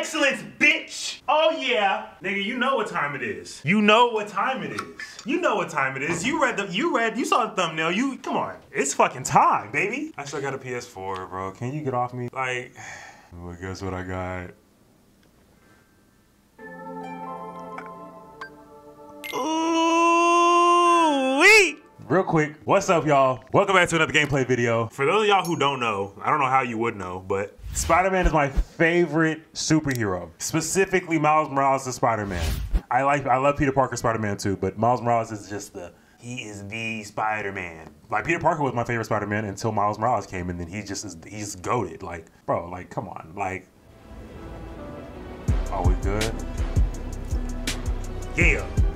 excellence, bitch. Oh yeah, nigga, you know what time it is. You know what time it is. You know what time it is. You read the, you read, you saw the thumbnail. You, come on, it's fucking time, baby. I still got a PS4, bro. Can you get off me? Like, well, guess what I got? Real quick, what's up, y'all? Welcome back to another gameplay video. For those of y'all who don't know, I don't know how you would know, but Spider-Man is my favorite superhero. Specifically, Miles Morales is Spider-Man. I like, I love Peter Parker Spider-Man too, but Miles Morales is just the, he is the Spider-Man. Like Peter Parker was my favorite Spider-Man until Miles Morales came, and then he just is, he's goaded. Like, bro, like, come on, like, are we good? Yeah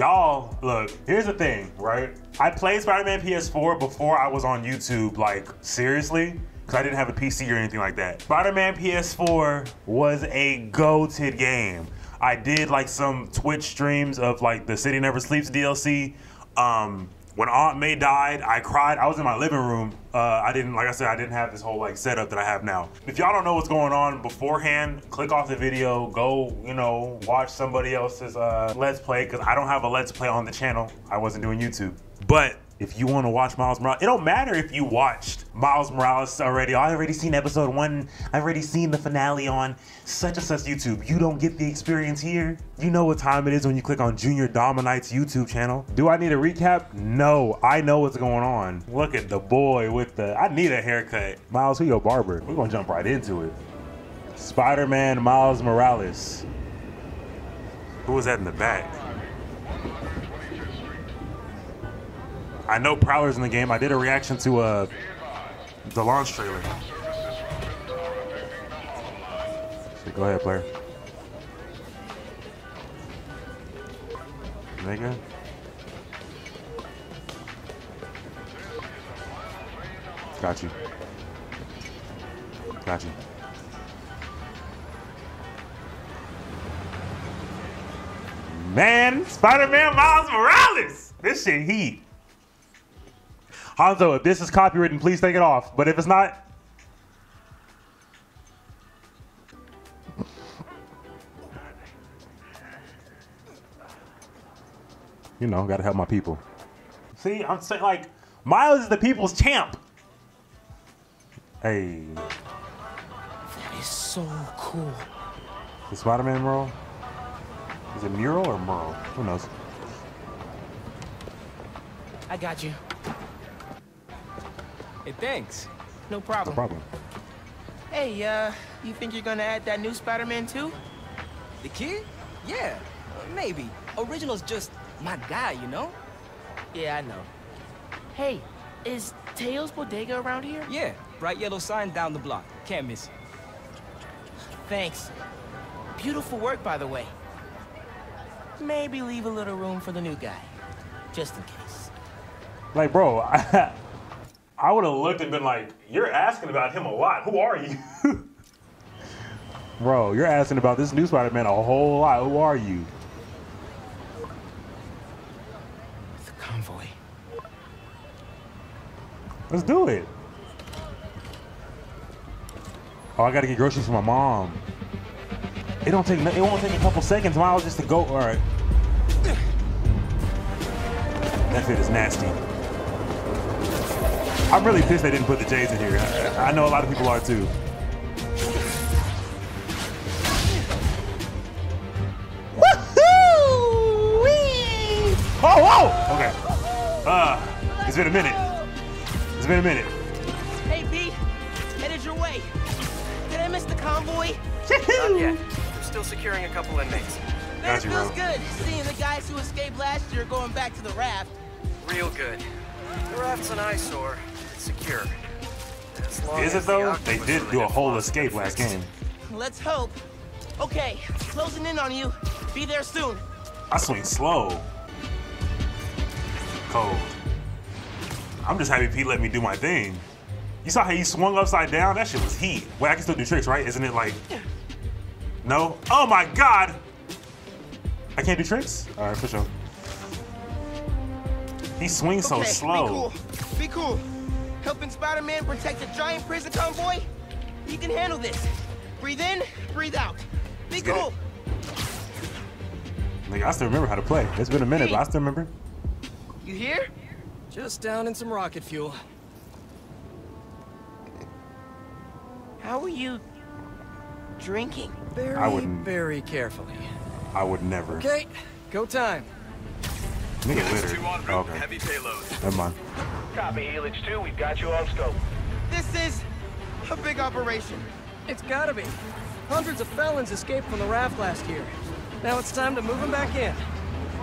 y'all look here's the thing right? I played spider-man ps4 before i was on youtube like seriously because i didn't have a pc or anything like that. Spider-man ps4 was a goated game. I did like some twitch streams of like the city never sleeps dlc um when Aunt May died, I cried. I was in my living room. Uh, I didn't, like I said, I didn't have this whole like setup that I have now. If y'all don't know what's going on beforehand, click off the video, go, you know, watch somebody else's uh, Let's Play, because I don't have a Let's Play on the channel. I wasn't doing YouTube. But if you want to watch Miles Morales, it don't matter if you watched Miles Morales already. I already seen episode one. I've already seen the finale on such and such YouTube. You don't get the experience here. You know what time it is when you click on Junior Domanite's YouTube channel. Do I need a recap? No, I know what's going on. Look at the boy with the, I need a haircut. Miles, who your barber? We're gonna jump right into it. Spider-Man Miles Morales. Who was that in the back? I know Prowler's in the game. I did a reaction to uh, the launch trailer. So go ahead, player. Nigga. Got you. Got you. Man, Spider-Man Miles Morales! This shit heat. Hanzo, if this is copywritten, please take it off. But if it's not, you know, gotta help my people. See, I'm saying like Miles is the people's champ. Hey. That is so cool. The Spider-Man mural? Is it mural or mural? Who knows? I got you. Hey, thanks. No problem. No problem. Hey, uh, you think you're gonna add that new Spider-Man too? The kid? Yeah, uh, maybe. Original's just my guy, you know? Yeah, I know. Hey, is Teo's Bodega around here? Yeah, bright yellow sign down the block. Can't miss it. Thanks. Beautiful work, by the way. Maybe leave a little room for the new guy, just in case. Like, bro, I, I would have looked and been like, "You're asking about him a lot. Who are you?" bro, you're asking about this new Spider-Man a whole lot. Who are you? The convoy. Let's do it. Oh, I gotta get groceries for my mom. It don't take. It won't take a couple seconds, Miles, just to go. All right. That fit is nasty. I'm really pissed they didn't put the J's in here. I, I know a lot of people are too. Woohoo! Oh, whoa! Okay. Uh, it's been a minute. It's been a minute. Hey, B, headed your way. Did I miss the convoy? Not yet. We're still securing a couple inmates. Man, Got it feels bro. good seeing the guys who escaped last year going back to the raft. Real good. The raft's an eyesore. It's secure. As long Is as it the though? They did do a whole escape last game. Let's hope. Okay, closing in on you. Be there soon. I swing slow. Cold. I'm just happy Pete let me do my thing. You saw how he swung upside down? That shit was heat. Wait, I can still do tricks, right? Isn't it like... No? Oh my god! I can't do tricks? Alright, for sure. He swings so okay, slow. Be cool. Be cool. Helping Spider-Man protect a giant prison convoy? You can handle this. Breathe in, breathe out. Be get it. cool. Like I still remember how to play. It's been a minute, but I still remember. You here? Just down in some rocket fuel. How are you drinking? Very, I wouldn't- very carefully. I would never. Okay, go time. Nigga Helix 2 en route, oh, Okay. heavy payload. Never mind. Copy, Helix 2. We've got you on scope. This is a big operation. It's gotta be. Hundreds of felons escaped from the raft last year. Now it's time to move them back in.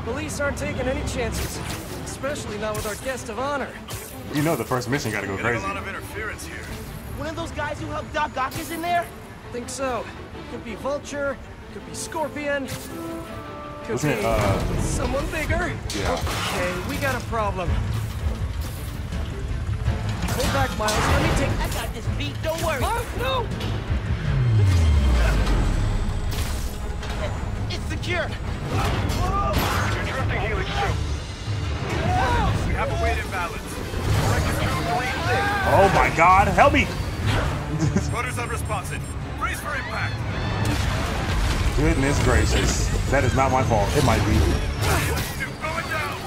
Police aren't taking any chances, especially not with our guest of honor. You know the first mission got to go Getting crazy. a lot of interference here. One of those guys who helped Doc Ock is in there? Think so. Could be Vulture, could be Scorpion, could Wasn't it, uh, someone bigger. Yeah. Okay, we got a problem. Hold back, Miles. Let me take. I got this beat, don't worry. Miles, no! It's secure. You're drifting, Helix 2. We have a weight imbalance. Director 236. Oh my God! Help me! Rudder's unresponsive. Brace for impact. Goodness gracious, that is not my fault. It might be. Helix 2 going down.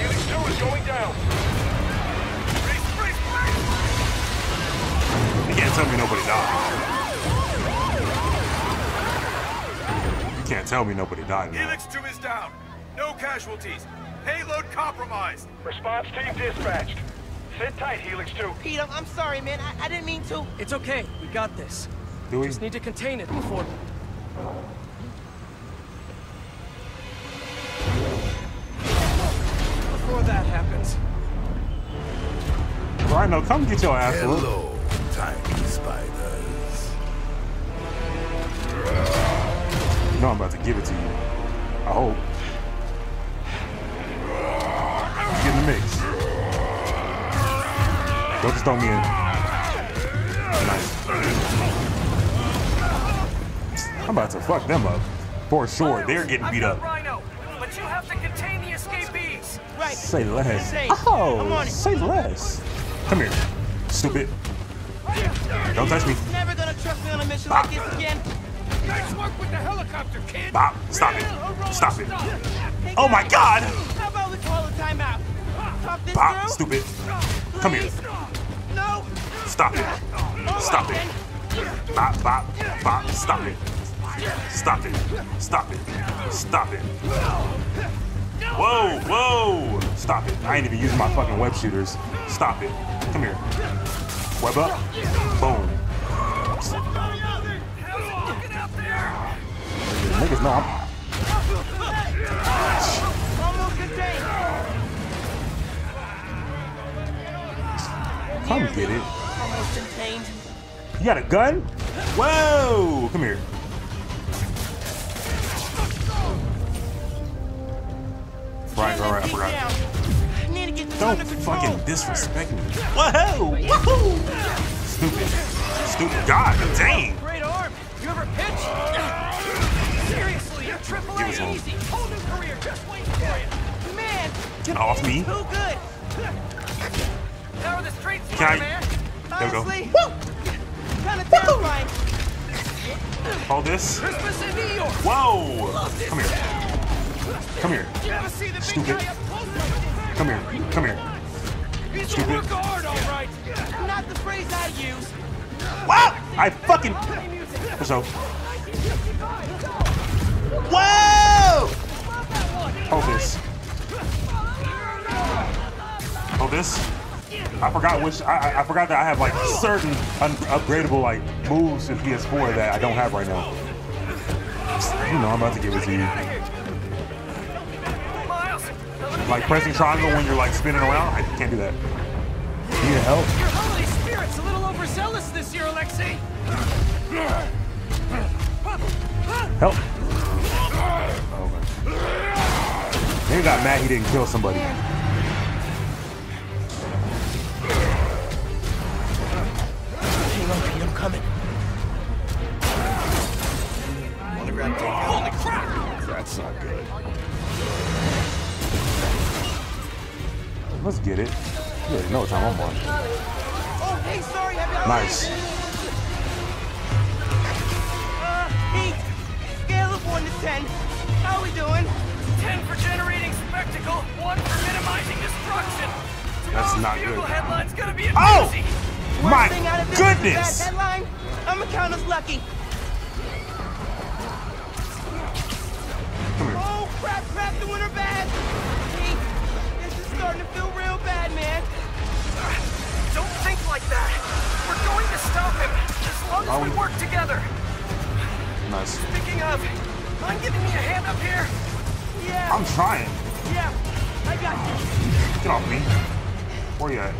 Helix 2 is going down. Brace, brace, brace. You can't tell me nobody died. You can't tell me nobody died. Now. Helix 2 is down. No casualties. Payload compromised. Response team dispatched. Sit tight, Helix 2. Pete, I'm, I'm sorry, man. I, I didn't mean to. It's okay. We got this. Do we? Just need to contain it before. Before that happens. Rhino, come get your ass whooped. Hello, tiny spiders. You know I'm about to give it to you. I hope. Get in the mix. Don't just throw me in. About to fuck them up. For sure, they're getting beat up. Rhino, but you have to contain the escapees. Right. Say less. Say, Oh, on it. say less. Come here, stupid. Don't touch me. Never gonna trust me on a mission Bop. like this again. Nice work with the helicopter, kid. Bob, stop it. Stop it. Oh my god! How about we call a timeout? Talk this Bob, through? stupid. Come here. No. Stop it. Stop it. Bop, bop, bop. Stop it. Stop it. Stop it. Stop it. Whoa, whoa. Stop it. I ain't even using my fucking web shooters. Stop it. Come here. Web up. Boom. Niggas know I'm. Come get it. Almost contained. You got a gun? Whoa! Come here. Right, right, right. I forgot. down. I need to get this Don't fucking disrespect me. Whoa! Woohoo! Stupid. Stupid. God dang. Great arm. You ever pitch? Seriously, you're triple A one. easy. Whole new career just waiting for you. Man, Get off me. too good. How are the streets, Can I- man? There we go. Honestly, kind of terrifying. Hold this. Christmas in New York. Whoa! Come here. Come here. You ever see the big Stupid. guy up close like this? Come here. Come here. Stupid. a work hard, all right. Not the phrase I use. Wow! I fucking. For sure. Whoa! Hold this. Hold this. I forgot which. I, I- I forgot that I have like certain un- upgradable like moves in PS4 that I don't have right now. You know, I'm about to give it to you. Miles, Like pressing triangle when you're like spinning around. I can't do that. You need help? your Holy Spirit's a little overzealous this year, Alexei. Help. Oh, man. He got mad he didn't kill somebody. Hang on, Pete, I'm coming. Holy crap! That's not good. Let's get it. You already know what time I'm on. Oh, hey, sorry, nice. Uh, eight. Scale of one to ten. How we doing? Ten for generating spectacle, one for minimizing destruction. That's not good. Headline's gonna be a oh! Doozy. My goodness! Headline, I'm gonna count as lucky. Come here. Oh, crap, crap, the winner back! Like that. We're going to stop him as long as we Oh. work together. Nice. Speaking of, mind giving me a hand up here? Yeah, I'm trying. yeah, I got this. Get off me. Where you at?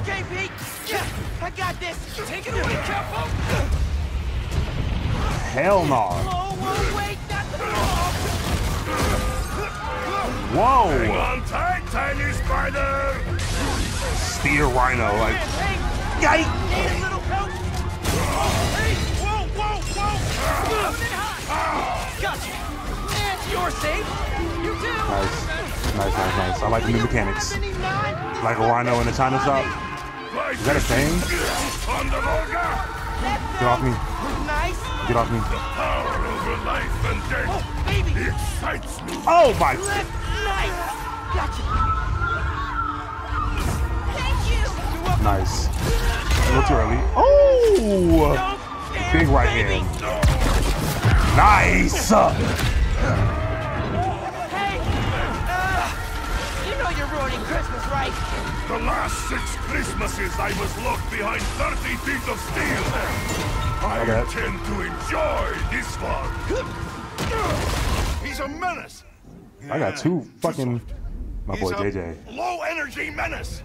Okay, Pete. Yeah, I got this. Take it away, Capo. Hell no. Whoa, wait, not the. Whoa. On tight, tiny spider! Spear rhino. Like, Hey, yike. need a little help? Hey, whoa, whoa, whoa. Coming hot. Gotcha. And you're safe. You too. Nice. Nice, nice, nice. I like the new mechanics. Like a rhino in a China shop. Is that a thing? On the Volga! Get off me. Nice. Get off me. Power over life and death! Oh, baby. Excites me! Oh my. Left. Nice. Gotcha. Nice. A little too early. Oh. Big right baby. hand. Nice. Hey. Uh, you know you're ruining Christmas, right? The last six Christmases I was locked behind 30 feet of steel! I Okay. intend to enjoy this one! He's a menace! I got two fucking. My boy He's a JJ. Low energy menace!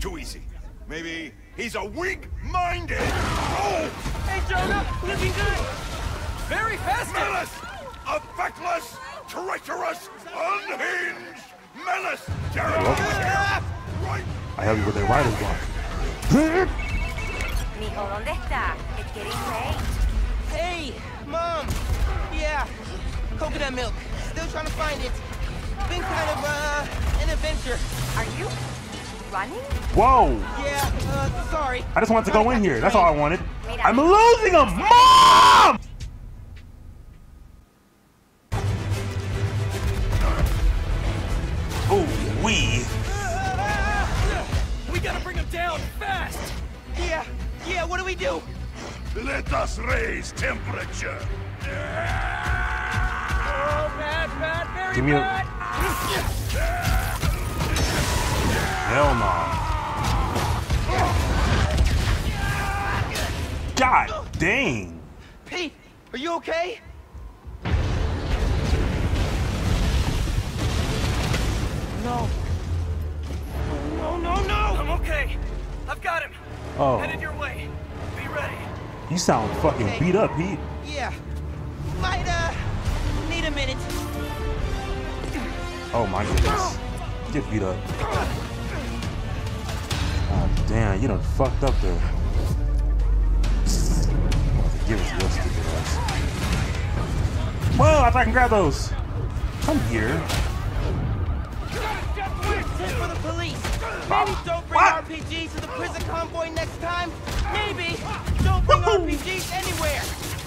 Too easy. Maybe he's a weak-minded... Oh! Hey, Jonah, looking good. Very fast! Menace! A feckless, treacherous, unhinged menace! Gerald! Ah, Right! I have you with that rider's block. Mijo, ¿dónde está? It's getting late. Hey, Mom. Yeah, coconut milk. Still trying to find it. Been kind of, uh, an adventure. Are you running? Whoa. Yeah, uh, sorry. I just wanted to go in here. That's all I wanted. I'm losing him. Mom! Ooh, we. We gotta bring him down fast. Yeah, yeah, what do we do? Let us raise temperature! Oh, bad, bad, very Give me a- bad. Hell no. God dang. Pete, are you okay? No. No, no, no! I'm okay. I've got him. Oh, Headed your way. Be ready. you sound fucking beat up, Pete. Yeah. Might, uh, need a minute. Oh my goodness. Get beat up. God damn, you done fucked up there. Give us your stupid ass. Whoa, I thought I can grab those. Come here. For the police. Maybe don't bring What? RPGs to the prison convoy next time. Maybe don't bring RPGs anywhere.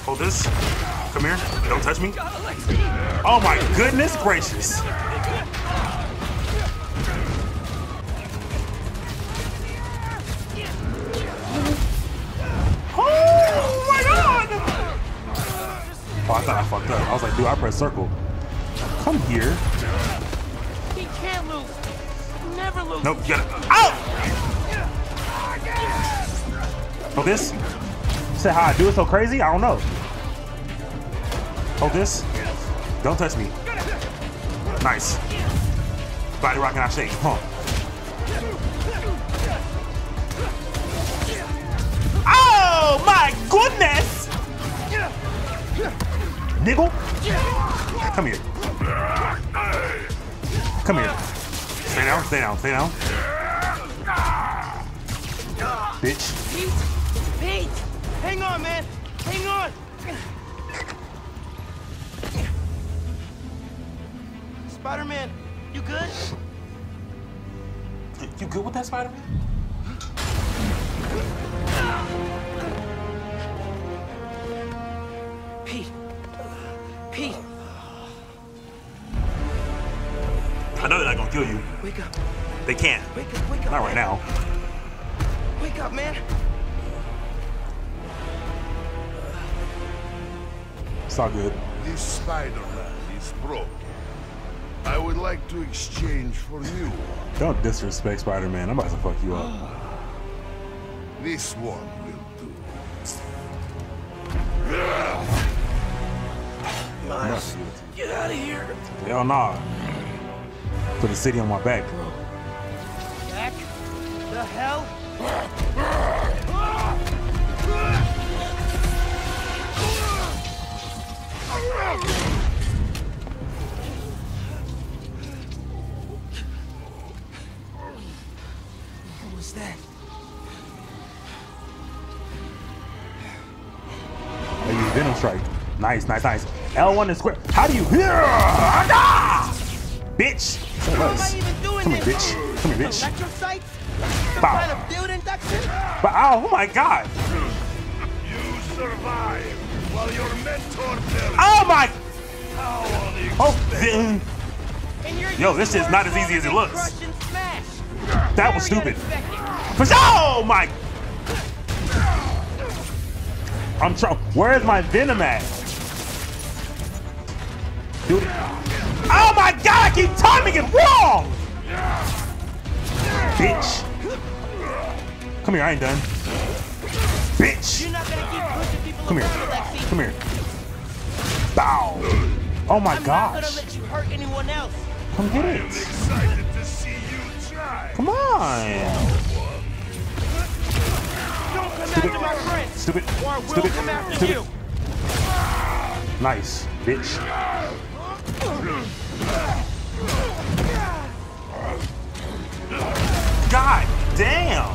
Hold this. Come here. Don't touch me. Oh my goodness gracious. Thought I fucked up. I was like, dude, I pressed circle. Come here. He can't lose. Never lose. Nope, get it. Out! Hold this. Say how I do it so crazy? I don't know. Hold this. Don't touch me. Nice. Body rocking, I shake. Huh. Oh my goodness! Niggle. Come here. Come here. Stay down, stay down, stay down. Bitch. Pete, Pete, hang on, man. Hang on. Spider-Man, you good? You good with that, Spider-Man? Wake up. They can't. Wake up, wake up. Not right man. now. Wake up, man. It's all good. This Spider-Man is broken. I would like to exchange for you. Don't disrespect Spider-Man. I'm about to fuck you up. Ah. This one will do. Miles, get out of here. Hell nah. Put the city on my back. Back? The hell? What was that? I use Venom Strike. Nice, nice, nice. L1 is square. How do you? Ah! Bitch. How am I even doing Come here, bitch. Come here, bitch. Electrocytes? Bow. kind of field induction? But oh my god. You survive while your mentor perishes. Oh my. Oh, then- Yo, this using is not as easy as it looks. Crush and smash. that was stupid. unexpected. For oh my. I'm trying. Where's my Venom at? Dude. Oh my god, I keep timing it wrong! Bitch. Come here, I ain't done. Bitch. You're not gonna keep pushing people Come here. Come here. Bow. Oh my I'm gosh. let you hurt anyone else. Come get it. excited to see you. Come on. Don't come after my friends. Stupid. Or Stupid. Stupid. Nice, bitch. God damn!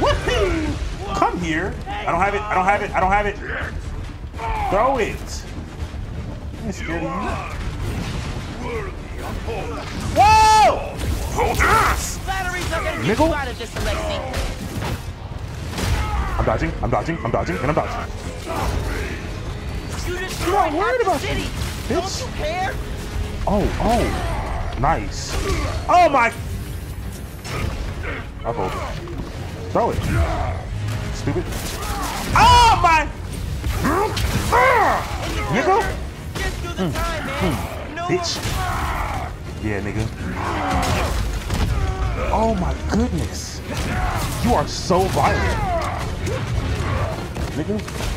Woohoo! Come here. I don't have it. I don't have it. I don't have it. Throw it. I'm scared of you. Whoa! Hold this! Batteries are gonna get Nickel? you out of this, Alexi. I'm dodging. I'm dodging. I'm dodging. And I'm dodging. You just I'm not worried about the city. you, Don't you care? Oh, oh. Nice. Oh my. I'll hold it. Throw it. Stupid. Oh my. Nigga. Just do the. No Hmm. Bitch. Yeah, nigga. Oh my goodness. You are so violent. Nigga.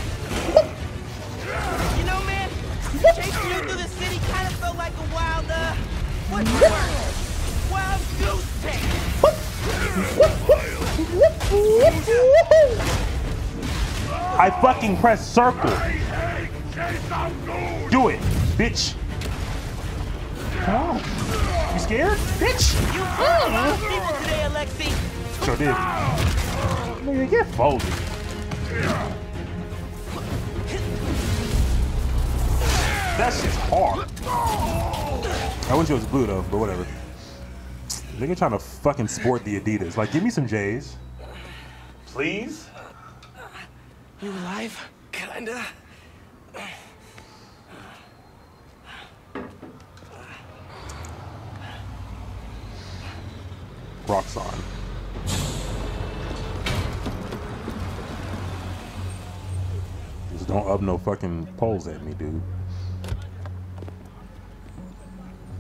Chasing you through the city kind of felt like a wild, uh, what's the word? Wild goose chase. I fucking press circle. Do it, bitch. Come. You scared, bitch? You hurt a lot of people today, Alexi. Sure did. Nigga, get folded. That shit's hard. I wish it was blue though, but whatever. Nigga trying to fucking sport the Adidas. Like, give me some J's. Please? You alive? Kinda. Roxxon. Just don't up no fucking poles at me, dude.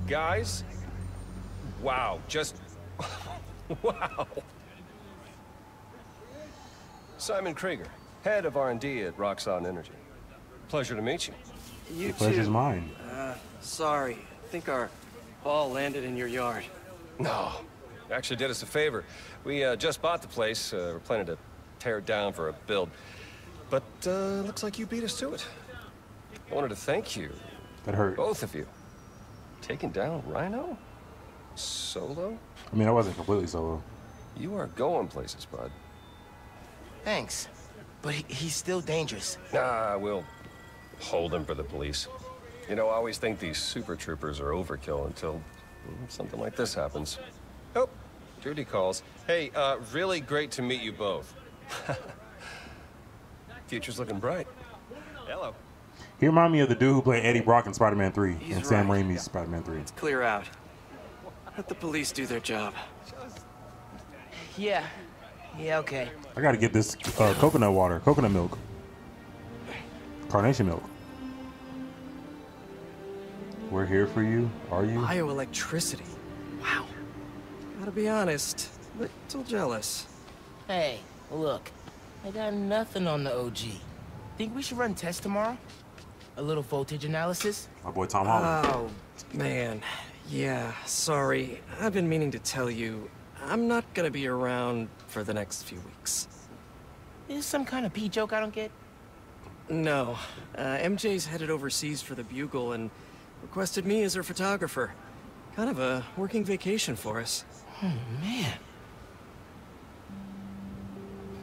Guys? Wow, just. wow. Simon Krieger, head of R&D at Roxxon Energy. Pleasure to meet you. You The pleasure's too. mine. Uh, sorry. I think our ball landed in your yard. No, actually did us a favor. We uh, just bought the place. Uh, we're planning to tear it down for a build. But uh, looks like you beat us to it. I wanted to thank you, That hurt. both of you. Taking down Rhino? Solo? I mean, I wasn't completely solo. You are going places, bud. Thanks. But he, he's still dangerous. Nah, we'll hold him for the police. You know, I always think these super troopers are overkill until mm, something like this happens. Oh, Judy calls. Hey, uh, really great to meet you both. Future's looking bright. Hello. He remind me of the dude who played Eddie Brock in Spider-Man 3 He's and Sam right. Raimi's Spider-Man 3. Clear out. Let the police do their job. Yeah. Yeah, okay. I gotta get this uh, coconut water, coconut milk, carnation milk. We're here for you. Are you? Bioelectricity. Wow. Gotta be honest, little jealous. Hey, look. I got nothing on the OG. Think we should run tests tomorrow? A little voltage analysis? My boy Tom Holland. Oh, man. Yeah, sorry. I've been meaning to tell you, I'm not gonna be around for the next few weeks. Is some kind of pee joke I don't get? No. Uh, MJ's headed overseas for the Bugle and requested me as her photographer. Kind of a working vacation for us. Oh, man.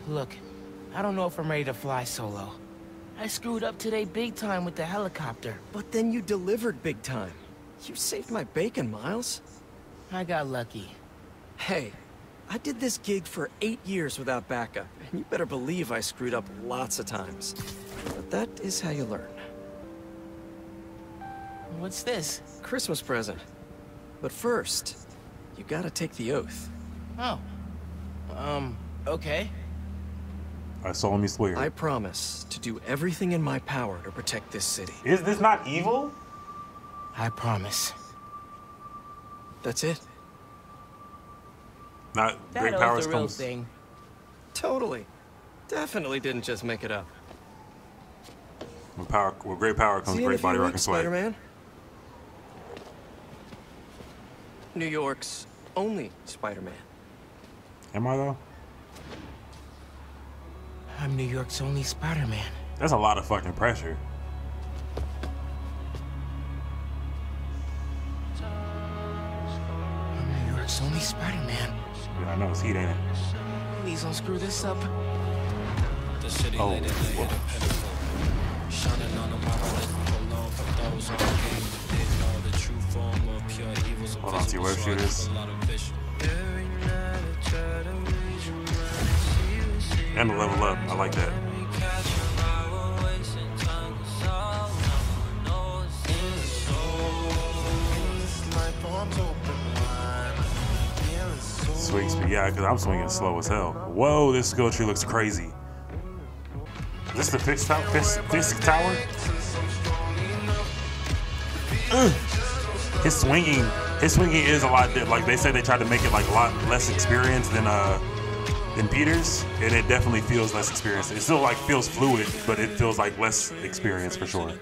Look, I don't know if I'm ready to fly solo. I screwed up today big time with the helicopter. But then you delivered big time. You saved my bacon, Miles. I got lucky. Hey, I did this gig for eight years without backup, and you better believe I screwed up lots of times. But that is how you learn. What's this? Christmas present. But first, you gotta take the oath. Oh. Um, okay. I solemnly swear. I promise to do everything in my power to protect this city. Is this not evil? I promise. That's it. Not That great oath's powers the real comes. thing. Totally. Definitely didn't just make it up. With power, with great power comes See you in a great body few rock and weeks, swag. Spider-Man. New York's only Spider-Man. Am I though? I'm New York's only Spider-Man. That's a lot of fucking pressure. I'm New York's only Spider-Man. Yeah, I know it's heat, ain't it? Please don't screw this up. The city Oh, laid it whoa. a pinnacle. Shining on the marvelous cologne for those on game that didn't know the true form of pure evil's Hold on, see where invisible, so I shooters. a lot of And the level up. I like that. Swing speed, yeah, because I'm swinging slow as hell. Whoa, this skill tree looks crazy. Is this the fixed tower? Fist, fist tower? Ugh. His swinging, his swinging is a lot. di- Like they said, they tried to make it like a lot less experience than uh than Peters, and it definitely feels less experienced. It still like feels fluid, but it feels like less experience for sure.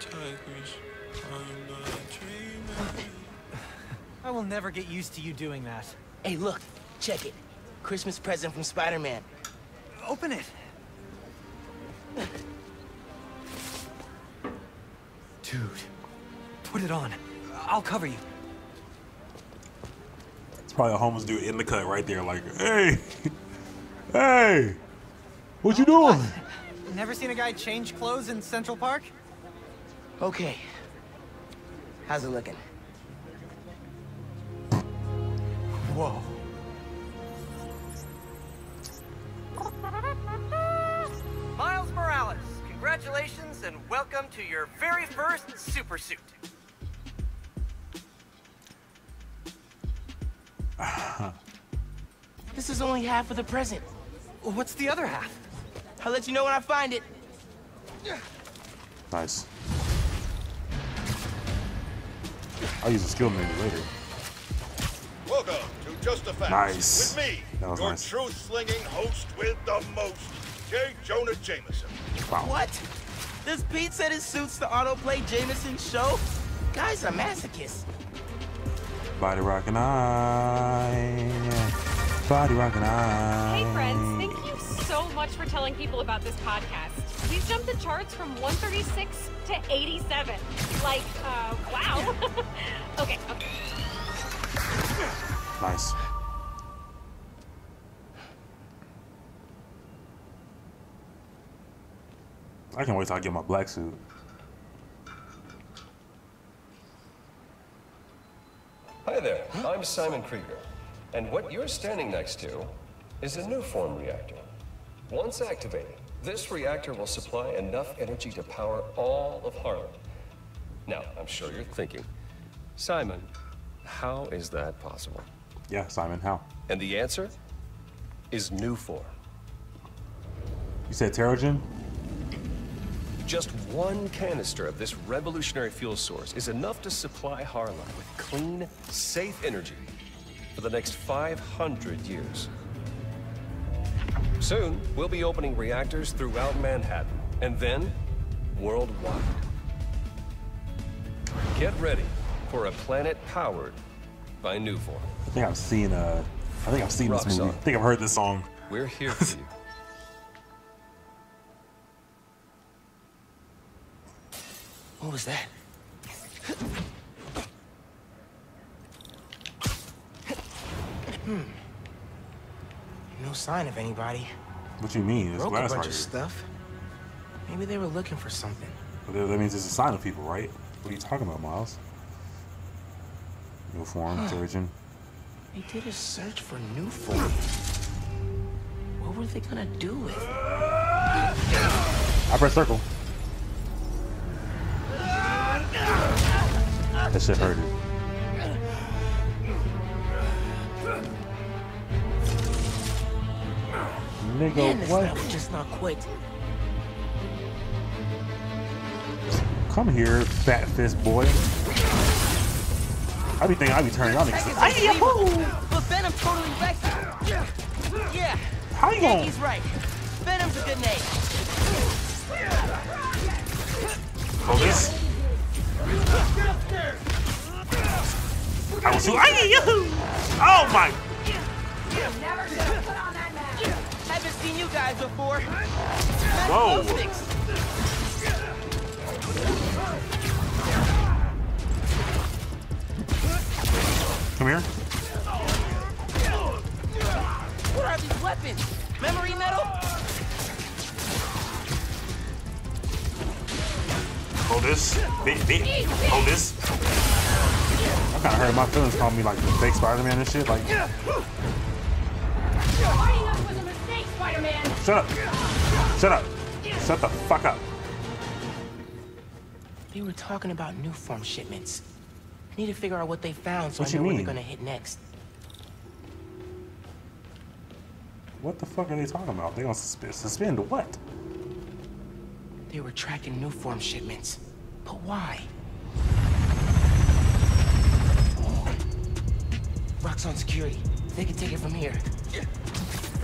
I will never get used to you doing that. Hey, look. Check it. Christmas present from Spider-Man. Open it. Dude, put it on. I'll cover you. It's probably a homeless dude in the cut right there, like, hey, hey, what you doing? Never seen a guy change clothes in Central Park? Okay. How's it looking? Whoa. Miles Morales, congratulations and welcome to your very first super suit. This is only half of the present. What's the other half? I'll let you know when I find it. Nice. I'll use a skill maybe later. Welcome to Just a Fact. Nice. With me, That was your nice. truth-slinging host with the most, J. Jonah Jameson. What? Does Pete said it suits the autoplay Jameson show? Guy's a masochist. Body rockin' I, body rockin' I. Hey friends, thank you so much for telling people about this podcast. We've jumped the charts from 136 to 87. Like, uh, wow. okay, okay. Nice. I can't wait till I get my black suit. Hi there, I'm Simon Krieger, and what you're standing next to is a Nuform reactor. Once activated, this reactor will supply enough energy to power all of Harlem, Now, I'm sure you're thinking, Simon, how is that possible? Yeah, Simon, how? And the answer is Nuform. You said Terrigen? Just one canister of this revolutionary fuel source is enough to supply Harlem with clean, safe energy for the next 500 years. Soon, we'll be opening reactors throughout Manhattan, and then worldwide. Get ready for a planet powered by Nuform. I think I've seen uh I think I've seen this movie. I think I've heard this song. We're here for you. What was that? Hmm. No sign of anybody. What you mean? There's Broke a bunch right of stuff. Maybe they were looking for something. That means it's a sign of people, right? What are you talking about, Miles? No form, Huh. Terrigen. They did a search for Nuform. What were they gonna do with it? I press circle. That shit hurted. Nigga, Man, this what? guy would just not quit. Come here, fat fist boy. I be thinking I be turning on niggas. It's unbelievable, But Venom totally wrecked it. Yeah. How you gon' He's right. Venom's a good name. Oh, this? I was too. Ay, yahoo! Oh my! Seen you guys before. Whoa. Come here. What are these weapons? Memory metal? Hold this. Bit, bit. Hold this. I kind of hurt my feelings calling me like the fake Spider-Man and shit. Like, Spider-Man. shut up. Shut up. Shut the fuck up. They were talking about Nuform shipments. I need to figure out what they found so What I you know where mean? they're gonna hit next. What the fuck are they talking about? They gonna suspend, suspend what? They were tracking Nuform shipments. But why? Roxxon security. They can take it from here.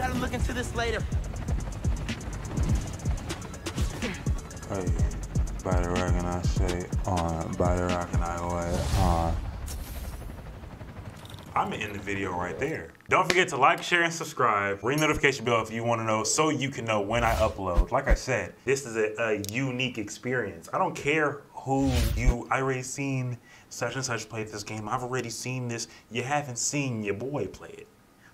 Gotta look into this later. Hey, by the rock and I say on, by the rock and I way on. I'm end the video right there. Don't forget to like, share, and subscribe. Ring notification bell if you want to know so you can know when I upload. Like I said, this is a, a unique experience. I don't care who you, I already seen such and such play this game. I've already seen this. You haven't seen your boy play it.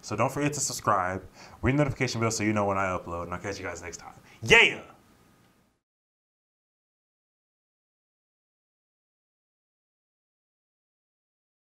So don't forget to subscribe, ring the notification bell so you know when I upload, and I'll catch you guys next time. Yeah!